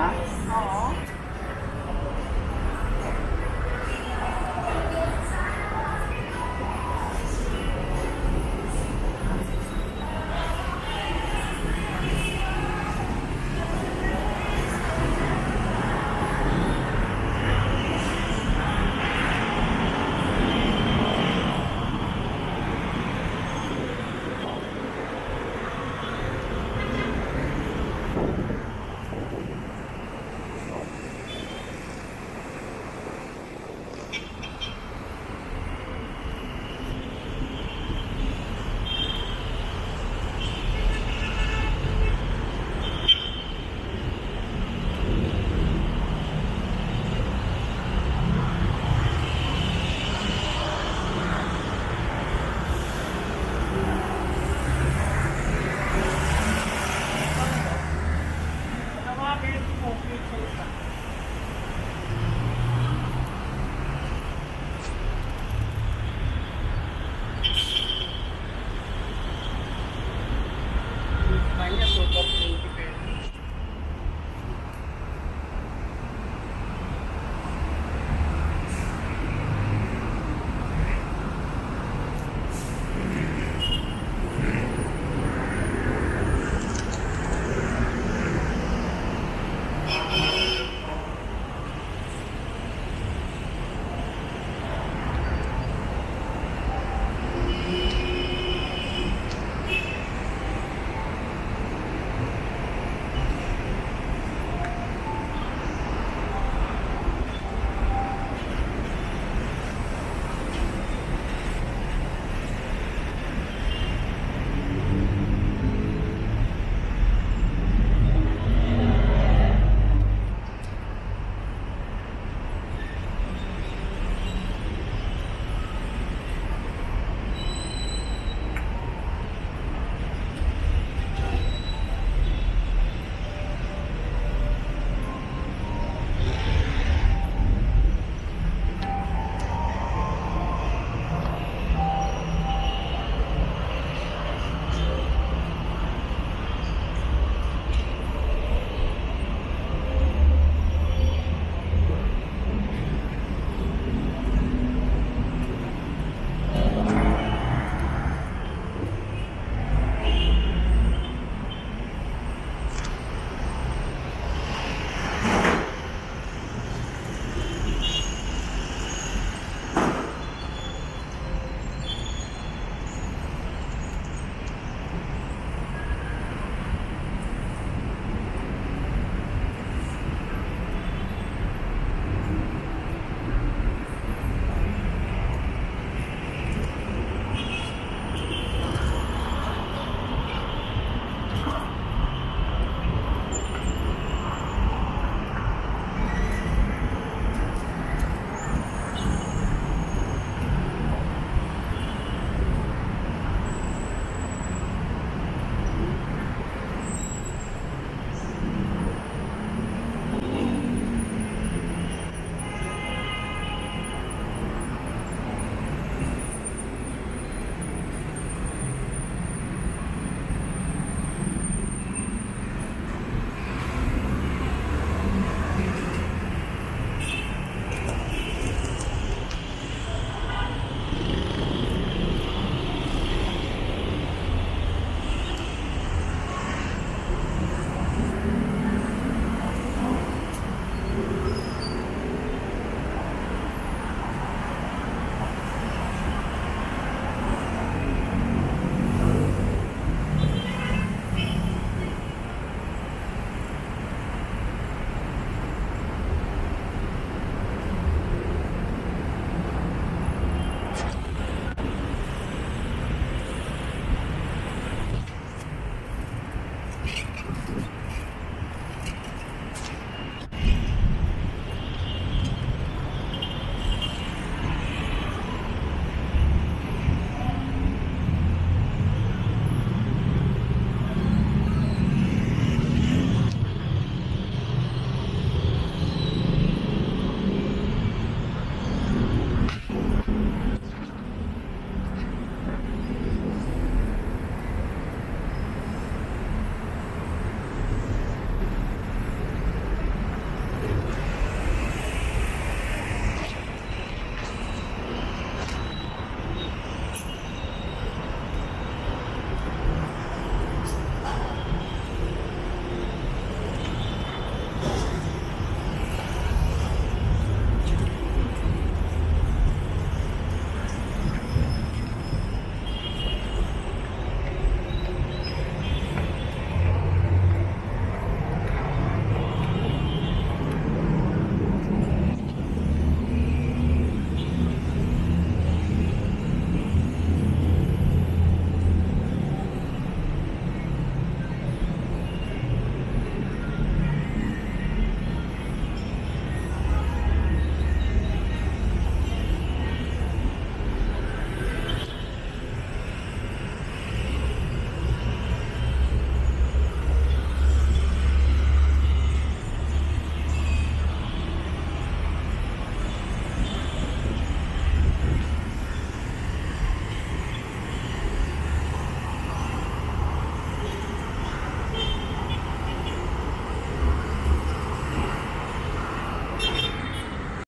好。